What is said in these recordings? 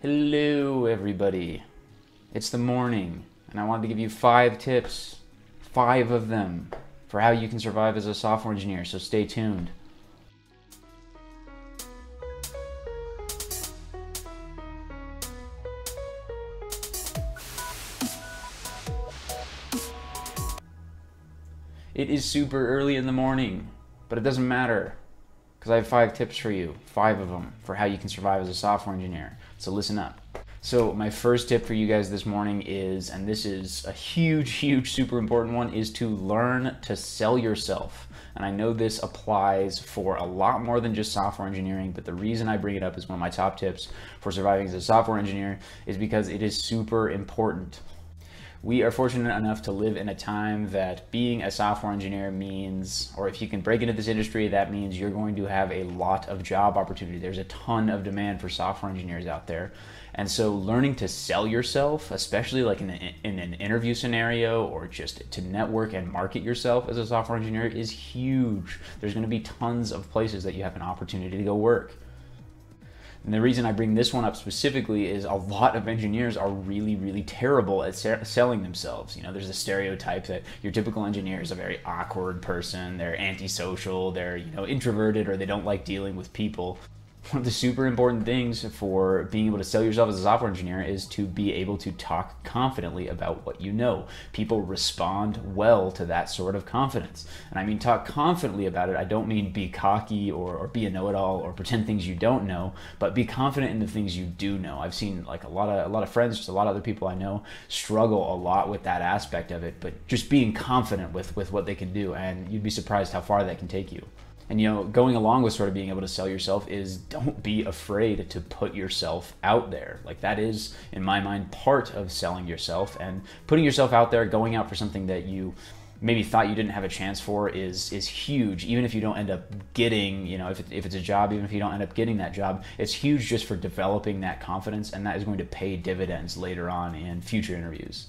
Hello, everybody. It's the morning, and I wanted to give you five tips, five of them, for how you can survive as a software engineer, so stay tuned. It is super early in the morning, but it doesn't matter because I have five tips for you, five of them, for how you can survive as a software engineer. So listen up. So my first tip for you guys this morning is, and this is a huge, huge, super important one, is to learn to sell yourself. And I know this applies for a lot more than just software engineering, but the reason I bring it up as one of my top tips for surviving as a software engineer is because it is super important we are fortunate enough to live in a time that being a software engineer means, or if you can break into this industry, that means you're going to have a lot of job opportunity. There's a ton of demand for software engineers out there. And so learning to sell yourself, especially like in, a, in an interview scenario or just to network and market yourself as a software engineer is huge. There's going to be tons of places that you have an opportunity to go work. And the reason I bring this one up specifically is a lot of engineers are really, really terrible at selling themselves. You know, there's a stereotype that your typical engineer is a very awkward person, they're antisocial, they're, you know, introverted, or they don't like dealing with people one of the super important things for being able to sell yourself as a software engineer is to be able to talk confidently about what you know. People respond well to that sort of confidence. And I mean, talk confidently about it. I don't mean be cocky or, or be a know it all or pretend things you don't know, but be confident in the things you do know. I've seen like a lot of, a lot of friends, just a lot of other people I know struggle a lot with that aspect of it, but just being confident with, with what they can do. And you'd be surprised how far that can take you. And you know, going along with sort of being able to sell yourself is don't be afraid to put yourself out there. Like that is, in my mind, part of selling yourself. And putting yourself out there, going out for something that you maybe thought you didn't have a chance for is is huge. Even if you don't end up getting you know if, it, if it's a job even if you don't end up getting that job it's huge just for developing that confidence. And that is going to pay dividends later on in future interviews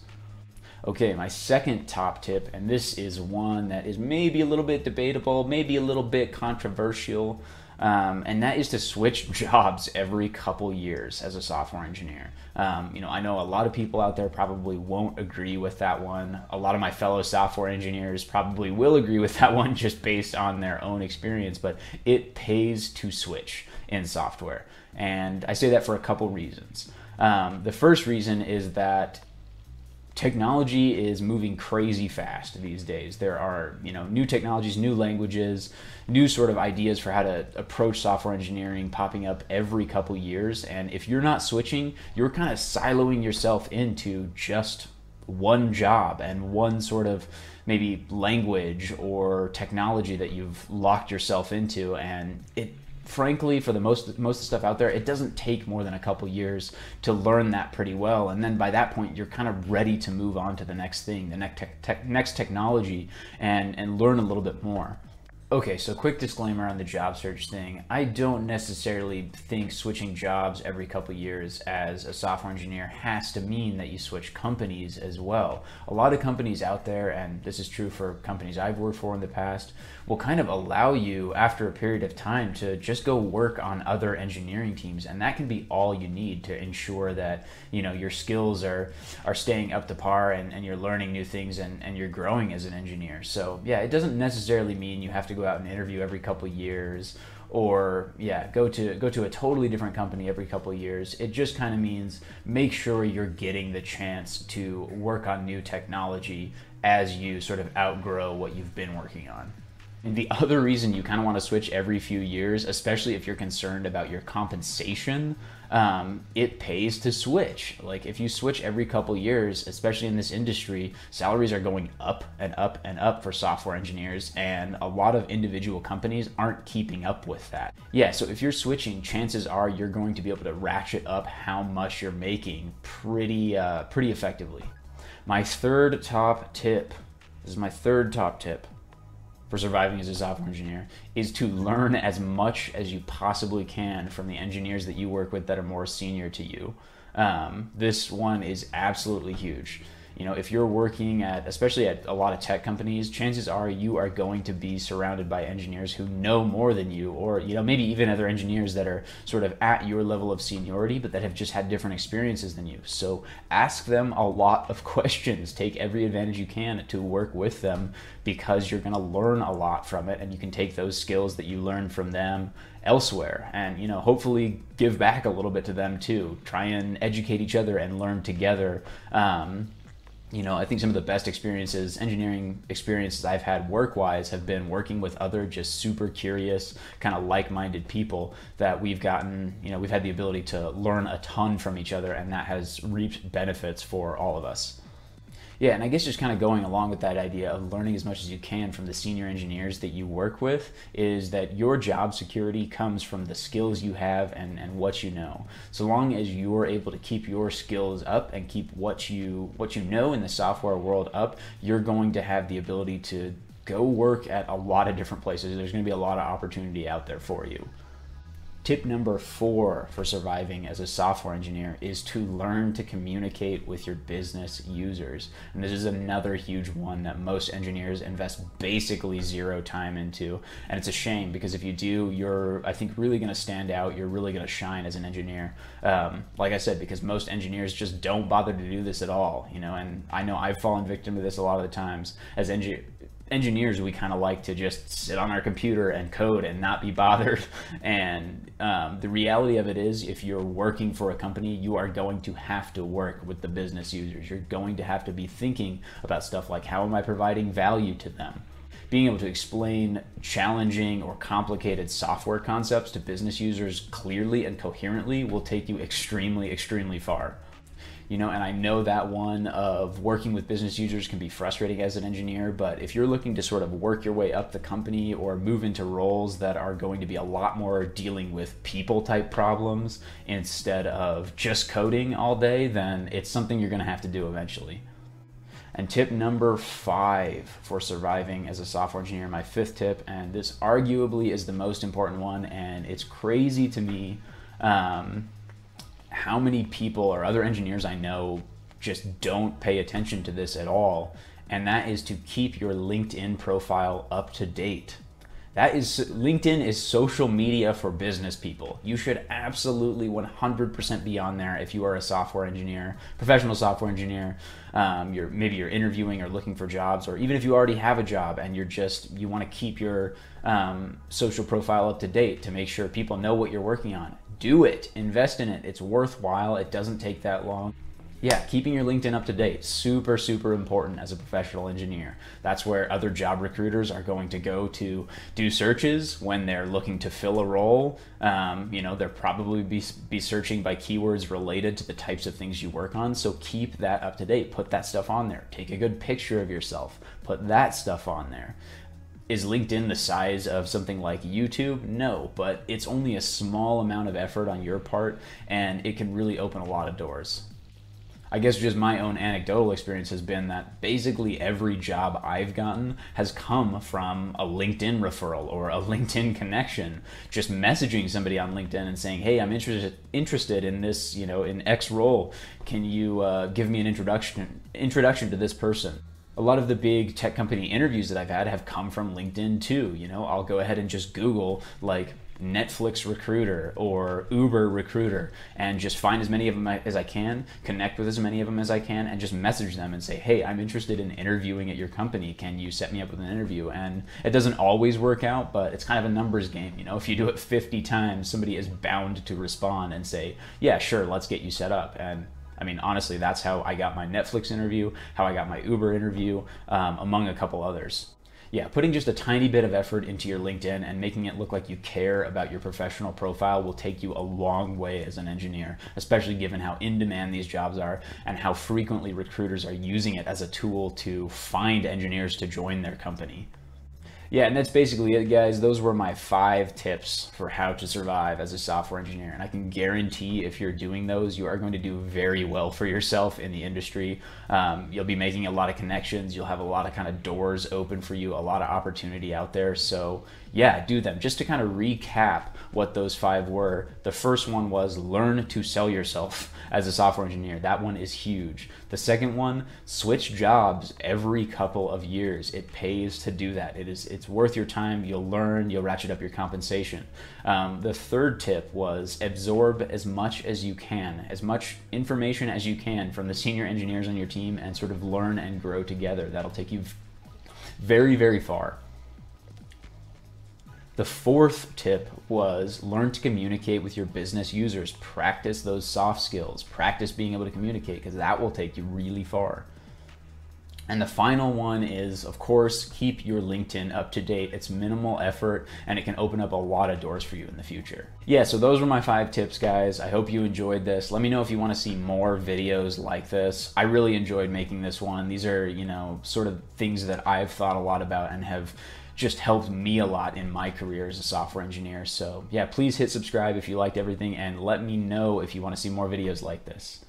Okay, my second top tip, and this is one that is maybe a little bit debatable, maybe a little bit controversial, um, and that is to switch jobs every couple years as a software engineer. Um, you know, I know a lot of people out there probably won't agree with that one. A lot of my fellow software engineers probably will agree with that one just based on their own experience, but it pays to switch in software. And I say that for a couple reasons. Um, the first reason is that technology is moving crazy fast these days. There are, you know, new technologies, new languages, new sort of ideas for how to approach software engineering popping up every couple years. And if you're not switching, you're kind of siloing yourself into just one job and one sort of maybe language or technology that you've locked yourself into and it frankly, for the most most of the stuff out there, it doesn't take more than a couple years to learn that pretty well, and then by that point, you're kind of ready to move on to the next thing, the next te- te- next technology, and and learn a little bit more. Okay, so quick disclaimer on the job search thing. I don't necessarily think switching jobs every couple years as a software engineer has to mean that you switch companies as well. A lot of companies out there, and this is true for companies I've worked for in the past, will kind of allow you after a period of time to just go work on other engineering teams, and that can be all you need to ensure that you know your skills are are staying up to par and, and you're learning new things and, and you're growing as an engineer. So yeah, it doesn't necessarily mean you have to go out and interview every couple years or yeah go to go to a totally different company every couple years. It just kind of means make sure you're getting the chance to work on new technology as you sort of outgrow what you've been working on the other reason you kind of want to switch every few years, especially if you're concerned about your compensation, um, it pays to switch. Like if you switch every couple years, especially in this industry, salaries are going up and up and up for software engineers, and a lot of individual companies aren't keeping up with that. Yeah, so if you're switching, chances are you're going to be able to ratchet up how much you're making pretty uh, pretty effectively. My third top tip. This is my third top tip for surviving as a software engineer is to learn as much as you possibly can from the engineers that you work with that are more senior to you. Um, this one is absolutely huge You know, if you're working at, especially at a lot of tech companies, chances are you are going to be surrounded by engineers who know more than you, or, you know, maybe even other engineers that are sort of at your level of seniority, but that have just had different experiences than you. So ask them a lot of questions. Take every advantage you can to work with them because you're going to learn a lot from it and you can take those skills that you learn from them elsewhere and you know hopefully give back a little bit to them too try and educate each other and learn together um, you know, I think some of the best experiences, engineering experiences I've had work wise have been working with other just super curious, kind of like minded people that we've gotten, you know, we've had the ability to learn a ton from each other, and that has reaped benefits for all of us. Yeah, and I guess just kind of going along with that idea of learning as much as you can from the senior engineers that you work with is that your job security comes from the skills you have and, and what you know. So long as you're able to keep your skills up and keep what you what you know in the software world up, you're going to have the ability to go work at a lot of different places. There's going to be a lot of opportunity out there for you. Tip number four for surviving as a software engineer is to learn to communicate with your business users. And this is another huge one that most engineers invest basically zero time into. And it's a shame because if you do, you're, I think, really going to stand out. You're really going to shine as an engineer. Um, like I said, because most engineers just don't bother to do this at all, you know, and I know I've fallen victim to this a lot of the times as engineers engineers we kind of like to just sit on our computer and code and not be bothered. And um, the reality of it is if you're working for a company you are going to have to work with the business users. You're going to have to be thinking about stuff like how am i providing value to them? Being able to explain challenging or complicated software concepts to business users clearly and coherently will take you extremely extremely far you know and i know that one of working with business users can be frustrating as an engineer but if you're looking to sort of work your way up the company or move into roles that are going to be a lot more dealing with people type problems instead of just coding all day then it's something you're going to have to do eventually. And tip number five for surviving as a software engineer, my fifth tip, and this arguably is the most important one, and it's crazy to me um, how many people or other engineers I know just don't pay attention to this at all, and that is to keep your LinkedIn profile up to date. That is LinkedIn is social media for business people. You should absolutely 100% be on there if you are a software engineer, professional software engineer. Um, you're maybe you're interviewing or looking for jobs, or even if you already have a job and you're just you want to keep your um, social profile up to date to make sure people know what you're working on do it. Invest in it. It's worthwhile. It doesn't take that long. Yeah, keeping your LinkedIn up to date, super, super important as a professional engineer. That's where other job recruiters are going to go to do searches when they're looking to fill a role. Um, you know, they'll probably be, be searching by keywords related to the types of things you work on. So keep that up to date. Put that stuff on there. Take a good picture of yourself. Put that stuff on there. Is LinkedIn the size of something like YouTube? No, but it's only a small amount of effort on your part and it can really open a lot of doors. I guess just my own anecdotal experience has been that basically every job I've gotten has come from a LinkedIn referral or a LinkedIn connection. Just messaging somebody on LinkedIn and saying, "Hey, I'm interested interested in this, you know, in X role. Can you uh, give me an introduction introduction to this person?" A lot of the big tech company interviews that I've had have come from LinkedIn too. You know, I'll go ahead and just Google like Netflix recruiter or Uber recruiter and just find as many of them as I can, connect with as many of them as I can, and just message them and say, hey, I'm interested in interviewing at your company. Can you set me up with an interview? And it doesn't always work out, but it's kind of a numbers game. You know, if you do it 50 times, somebody is bound to respond and say, yeah, sure, let's get you set up. And I mean, honestly, that's how I got my Netflix interview, how I got my Uber interview, um, among a couple others. Yeah, putting just a tiny bit of effort into your LinkedIn and making it look like you care about your professional profile will take you a long way as an engineer, especially given how in demand these jobs are and how frequently recruiters are using it as a tool to find engineers to join their company. Yeah, and that's basically it, guys. Those were my five tips for how to survive as a software engineer. And I can guarantee if you're doing those, you are going to do very well for yourself in the industry. Um, you'll be making a lot of connections. You'll have a lot of kind of doors open for you, a lot of opportunity out there. So, yeah, do them. Just to kind of recap what those five were, the first one was learn to sell yourself as a software engineer. That one is huge. The second one, switch jobs every couple of years. It pays to do that. It is it's worth your time. You'll learn. You'll ratchet up your compensation. Um, the third tip was absorb as much as you can, as much information as you can from the senior engineers on your team, and sort of learn and grow together. That'll take you very very far. The fourth tip was learn to communicate with your business users. Practice those soft skills. Practice being able to communicate because that will take you really far. And the final one is, of course, keep your LinkedIn up to date. It's minimal effort and it can open up a lot of doors for you in the future. Yeah, so those were my five tips, guys. I hope you enjoyed this. Let me know if you want to see more videos like this. I really enjoyed making this one. These are, you know, sort of things that I've thought a lot about and have just helped me a lot in my career as a software engineer. So, yeah, please hit subscribe if you liked everything and let me know if you want to see more videos like this.